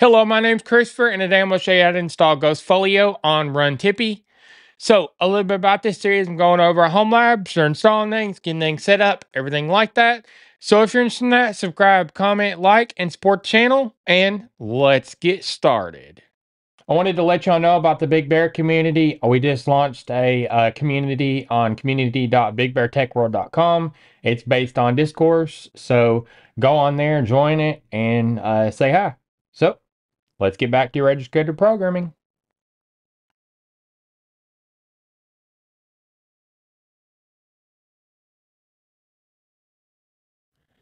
Hello, my name's Christopher, and today I'm going to show you how to install Ghostfolio on Runtipi. So, a little bit about this series, I'm going over home labs, or installing things, getting things set up, everything like that. So, if you're interested in that, subscribe, comment, like, and support the channel, and let's get started. I wanted to let y'all know about the Big Bear community. We just launched a uh, community on community.bigbeartechworld.com. It's based on discourse, so go on there, join it, and uh, say hi. So, Let's get back to your educated programming.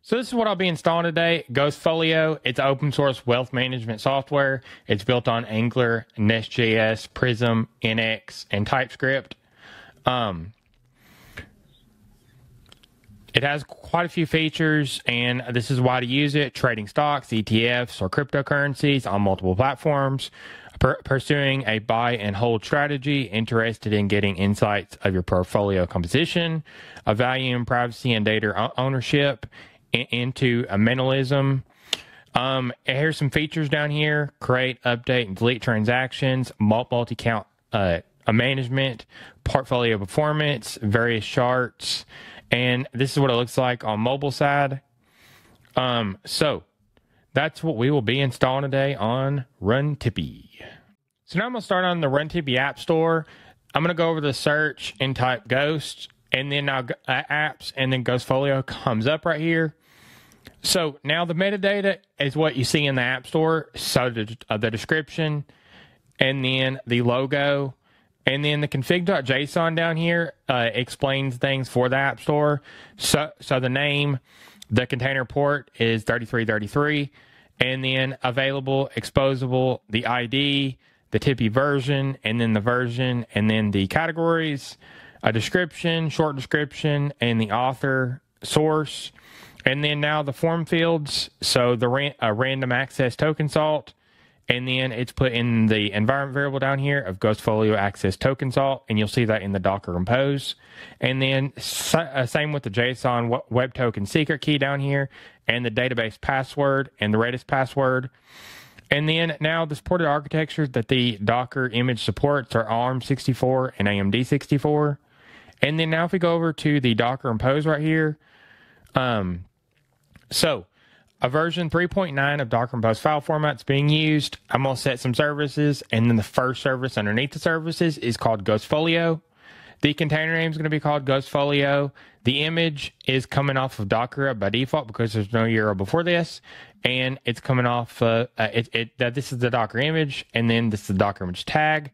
So this is what I'll be installing today. Ghostfolio. It's open source wealth management software. It's built on Angular, Nest.js, Prisma, NX, and TypeScript. Um, it has quite a few features, and this is why to use it trading stocks, ETFs, or cryptocurrencies on multiple platforms, per- pursuing a buy and hold strategy, interested in getting insights of your portfolio composition, a value in privacy and data ownership, in- into a minimalism. Um, here's some features down here create, update, and delete transactions, multi count uh, management, portfolio performance, various charts. And this is what it looks like on mobile side. Um, so that's what we will be installing today on Runtipi. So now I'm gonna start on the Runtipi App Store. I'm gonna go over the search and type Ghost, and then now uh, apps, and then Ghostfolio comes up right here. So now the metadata is what you see in the App Store. So the, uh, the description, and then the logo, and then the config.json down here uh, explains things for the App Store. So, so the name, the container port is 3333, and then available, exposable, the ID, the Tipi version, and then the version, and then the categories, a description, short description, and the author source. And then now the form fields. So the ran- random access token salt, and then it's put in the environment variable down here of Ghostfolio Access Token Salt, and you'll see that in the Docker Compose. And then uh, same with the JSON Web Token secret key down here, and the database password and the Redis password. And then now the supported architectures that the Docker image supports are ARM64 and AMD64. And then now if we go over to the Docker Compose right here, um, so a version 3.9 of Docker Compose file format's being used. I'm going to set some services, and then the first service underneath the services is called Ghostfolio. The container name is going to be called Ghostfolio. The image is coming off of Docker by default because there's no URL before this, and it's coming off. Uh, uh, it, it that this is the Docker image, and then this is the Docker image tag.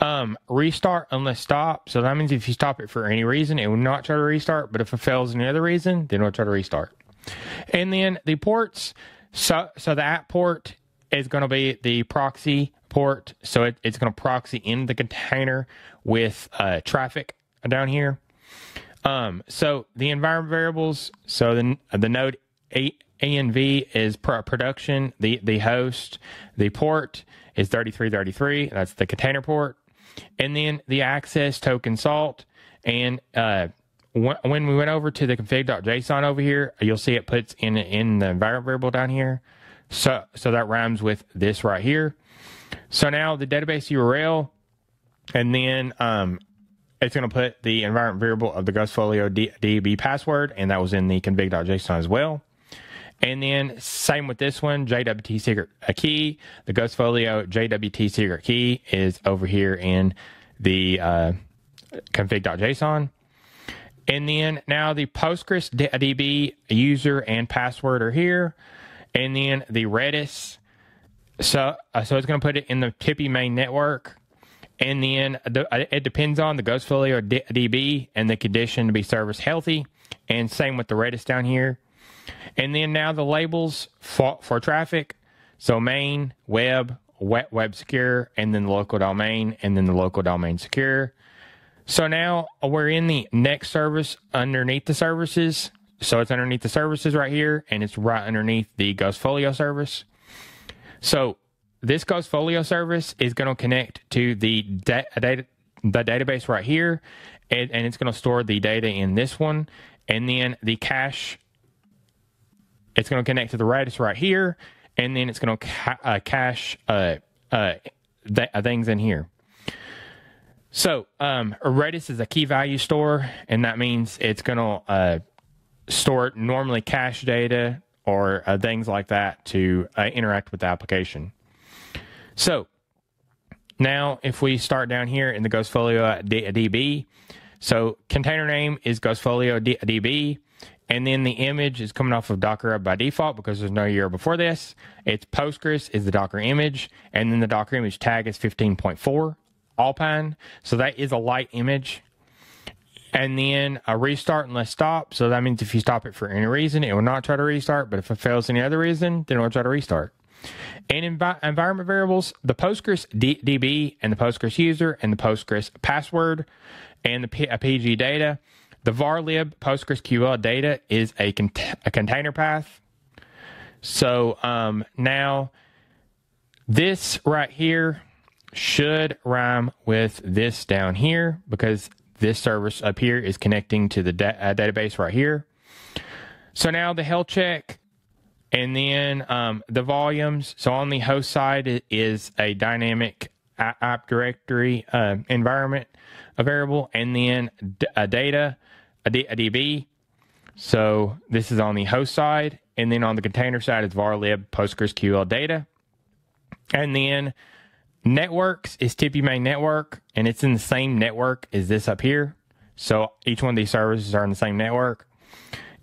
Um, restart unless stop. So that means if you stop it for any reason, it will not try to restart. But if it fails any other reason, then it'll try to restart. And then the ports, so so the app port is going to be the proxy port. So it, it's going to proxy in the container with uh, Traefik down here. Um, so the environment variables, so the the node A, ANV is production, the the host, the port is 3333, that's the container port, and then the access token salt and uh, when we went over to the config.json over here, you'll see it puts in in the environment variable down here. So so that rhymes with this right here. So now the database URL, and then um, it's going to put the environment variable of the Ghostfolio DB password, and that was in the config.json as well. And then same with this one, JWT secret key. The Ghostfolio JWT secret key is over here in the uh, config.json. And then now the Postgres DB user and password are here. And then the Redis. So, uh, so it's going to put it in the Tipi main network. And then the, uh, it depends on the Ghostfolio DB and the condition to be service healthy. And same with the Redis down here. And then now the labels for, for Traefik. So main, web, web, web secure, and then the local domain, and then the local domain secure. So now we're in the next service underneath the services. So it's underneath the services right here, and it's right underneath the Ghostfolio service. So this Ghostfolio service is going to connect to the da- data, the database right here, and, and it's going to store the data in this one, and then the cache. It's going to connect to the Redis right here, and then it's going to ca- uh, cache uh, uh, th- uh, things in here. So um, Redis is a key value store, and that means it's going to uh, store normally cache data or uh, things like that to uh, interact with the application. So now, if we start down here in the Ghostfolio DB, so container name is Ghostfolio DB, and then the image is coming off of Docker by default because there's no year before this. It's Postgres is the Docker image, and then the Docker image tag is 15.4 Alpine. So that is a light image. And then a restart unless stop. So that means if you stop it for any reason, it will not try to restart. But if it fails any other reason, then it will try to restart. And envi- environment variables, the Postgres D- DB and the Postgres user and the Postgres password and the PG data. The varlib PostgreSQL data is a, con- a container path. So um, now this right here should rhyme with this down here because this service up here is connecting to the da- uh, database right here. So now the health check and then um, the volumes. So on the host side is a dynamic app directory uh, environment, a variable, and then a data, a, D- a DB. So this is on the host side, and then on the container side is varlib PostgreSQL data, and then networks is TP main network, and it's in the same network as this up here. So each one of these services are in the same network.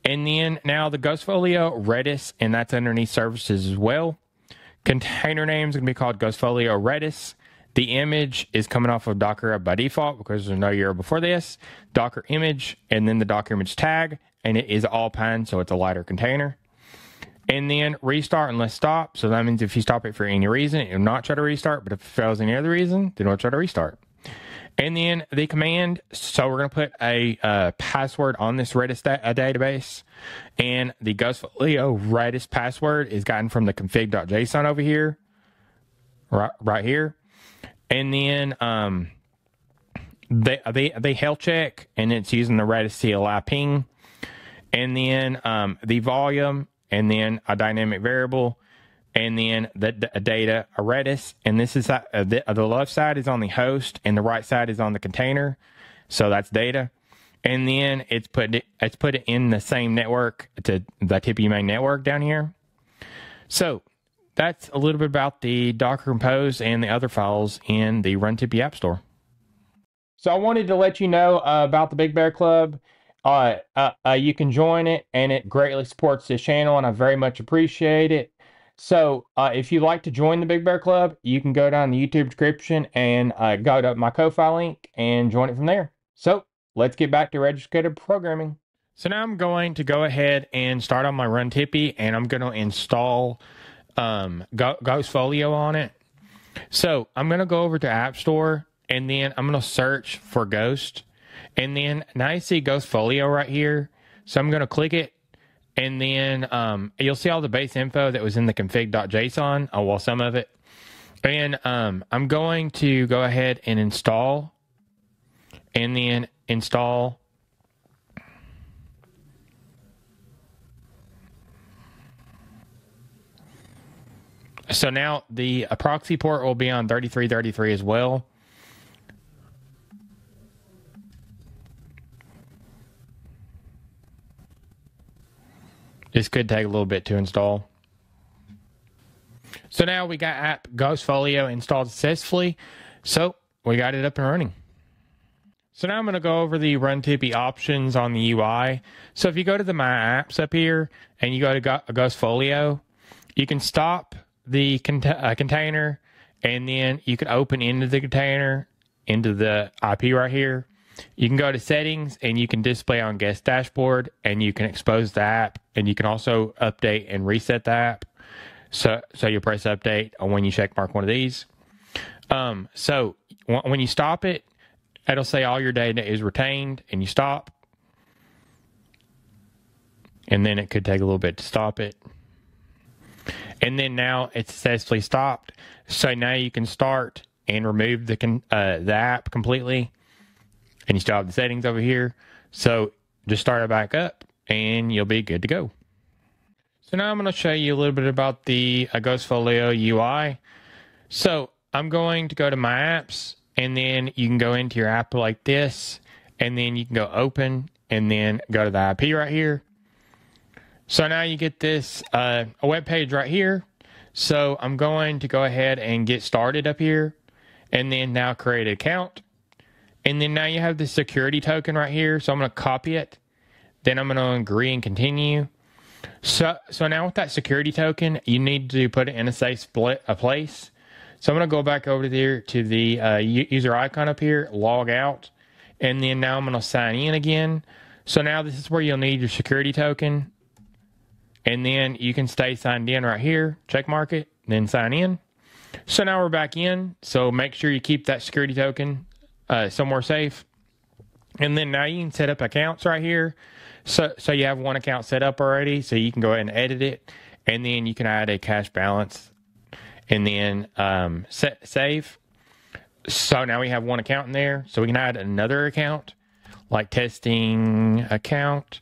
And then now the Ghostfolio Redis, and that's underneath services as well. Container name is going to be called Ghostfolio Redis. The image is coming off of Docker by default because there's no year before this. Docker image, and then the Docker image tag, and it is Alpine, so it's a lighter container. And then restart unless stop. So that means if you stop it for any reason, it will not try to restart. But if it fails any other reason, then it'll try to restart. And then the command, so we're going to put a uh, password on this Redis da- database. And the Ghostfolio Redis password is gotten from the config.json over here, right, right here. And then um, they, they, they health check, and it's using the Redis CLI ping. And then um, the volume, and then a dynamic variable and then the, data a Redis, and this is uh, the, the left side is on the host, and the right side is on the container, so that's data, and then it's put it's put it in the same network to the TP main network down here. So that's a little bit about the Docker Compose and the other files in the Runtipi App Store. So I wanted to let you know uh, about the Big Bear Club. Uh, uh, you can join it, and it greatly supports this channel, and I very much appreciate it. So, uh, if you'd like to join the Big Bear Club, you can go down the YouTube description and uh, go to my Ko-Fi link and join it from there. So, let's get back to registered programming. So now I'm going to go ahead and start on my Runtipi, and I'm going to install um, Ghostfolio on it. So I'm going to go over to App Store, and then I'm going to search for Ghost, and then now you see Ghostfolio right here. So I'm going to click it, and then um, you'll see all the base info that was in the config.json, oh, well, some of it. And um, I'm going to go ahead and install and then install So now the proxy port will be on 3333 as well. This could take a little bit to install. So now we got app Ghostfolio installed successfully. So we got it up and running. So now I'm going to go over the Run Runtipi options on the UI. So if you go to the My Apps up here and you go to Ghostfolio, you can stop the cont- uh, container and then you can open into the container into the IP right here you can go to settings and you can display on guest dashboard and you can expose the app and you can also update and reset the app. So, so you press update when you check mark one of these. Um, so when you stop it, it'll say all your data is retained and you stop. And then it could take a little bit to stop it. And then now it's successfully stopped. So now you can start and remove the, uh, the app completely and you still have the settings over here. So just start it back up and you'll be good to go. So now I'm going to show you a little bit about the uh, Ghostfolio UI. So I'm going to go to my apps and then you can go into your app like this and then you can go open and then go to the IP right here. So now you get this uh, a web page right here. So I'm going to go ahead and get started up here and then now create an account. And then now you have the security token right here. So I'm going to copy it. Then I'm going to agree and continue. So, so now with that security token, you need to put it in a safe split a place. So I'm going to go back over there to the uh, user icon up here, log out, and then now I'm going to sign in again. So now this is where you'll need your security token, and then you can stay signed in right here, check mark it, then sign in. So now we're back in. So make sure you keep that security token uh, somewhere safe. And then now you can set up accounts right here. So, so you have one account set up already. So you can go ahead and edit it. And then you can add a cash balance and then um, set, save. So now we have one account in there. So we can add another account like testing account.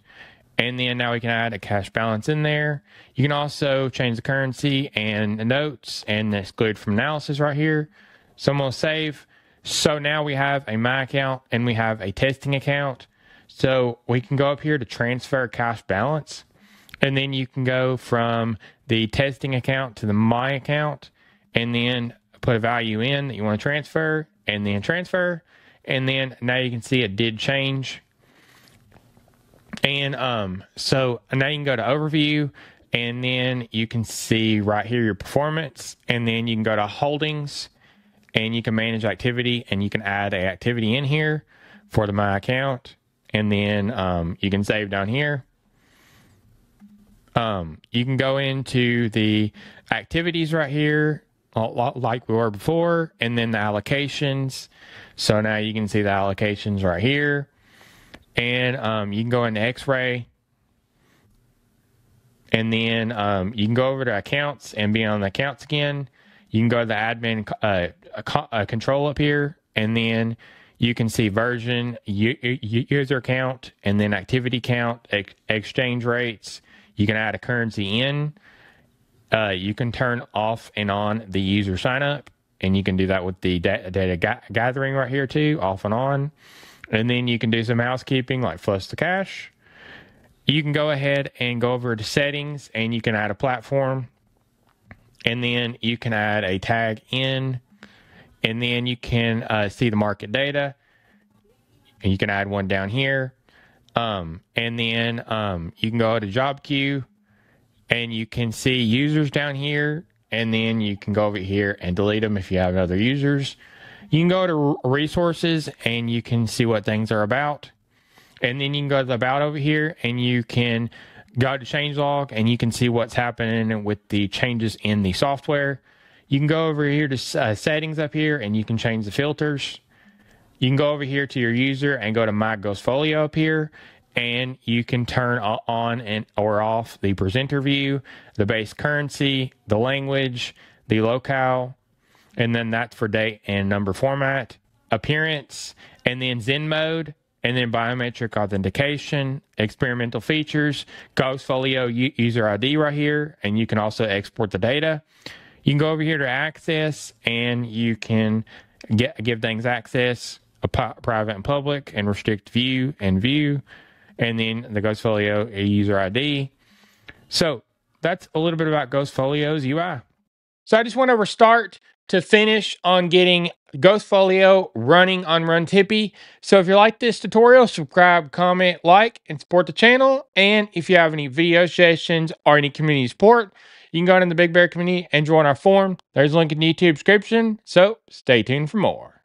And then now we can add a cash balance in there. You can also change the currency and the notes and exclude from analysis right here. So I'm to save. So now we have a my account and we have a testing account. So we can go up here to transfer cash balance. And then you can go from the testing account to the my account and then put a value in that you want to transfer and then transfer. And then now you can see it did change and um, so now you can go to overview and then you can see right here your performance. And then you can go to holdings and you can manage activity and you can add a activity in here for the my account. And then um, you can save down here. Um, you can go into the activities right here like we were before and then the allocations. So now you can see the allocations right here and um, you can go into X-ray, and then um, you can go over to accounts and be on the accounts again. You can go to the admin uh, control up here, and then you can see version, user account, and then activity count, ex- exchange rates. You can add a currency in. Uh, you can turn off and on the user sign up, and you can do that with the data ga- gathering right here too, off and on. And then you can do some housekeeping like flush the cache. You can go ahead and go over to settings and you can add a platform. And then you can add a tag in. And then you can uh, see the market data. And you can add one down here. Um, and then um, you can go to job queue and you can see users down here. And then you can go over here and delete them if you have other users. You can go to resources and you can see what things are about. And then you can go to the about over here and you can go to changelog and you can see what's happening with the changes in the software. You can go over here to uh, settings up here and you can change the filters. You can go over here to your user and go to My Ghostfolio up here and you can turn on and or off the presenter view, the base currency, the language, the locale, and then that's for date and number format, appearance, and then Zen mode, and then biometric authentication, experimental features, Ghostfolio user ID right here, and you can also export the data. You can go over here to access, and you can get give things access, a private and public, and restrict view and view, and then the Ghostfolio user ID. So that's a little bit about Ghostfolio's UI. So I just want to restart to finish on getting Ghostfolio running on Runtipi. So if you like this tutorial, subscribe, comment, like, and support the channel. And if you have any video suggestions or any community support, you can go into the Big Bear community and join our forum. There's a link in the YouTube description. So stay tuned for more.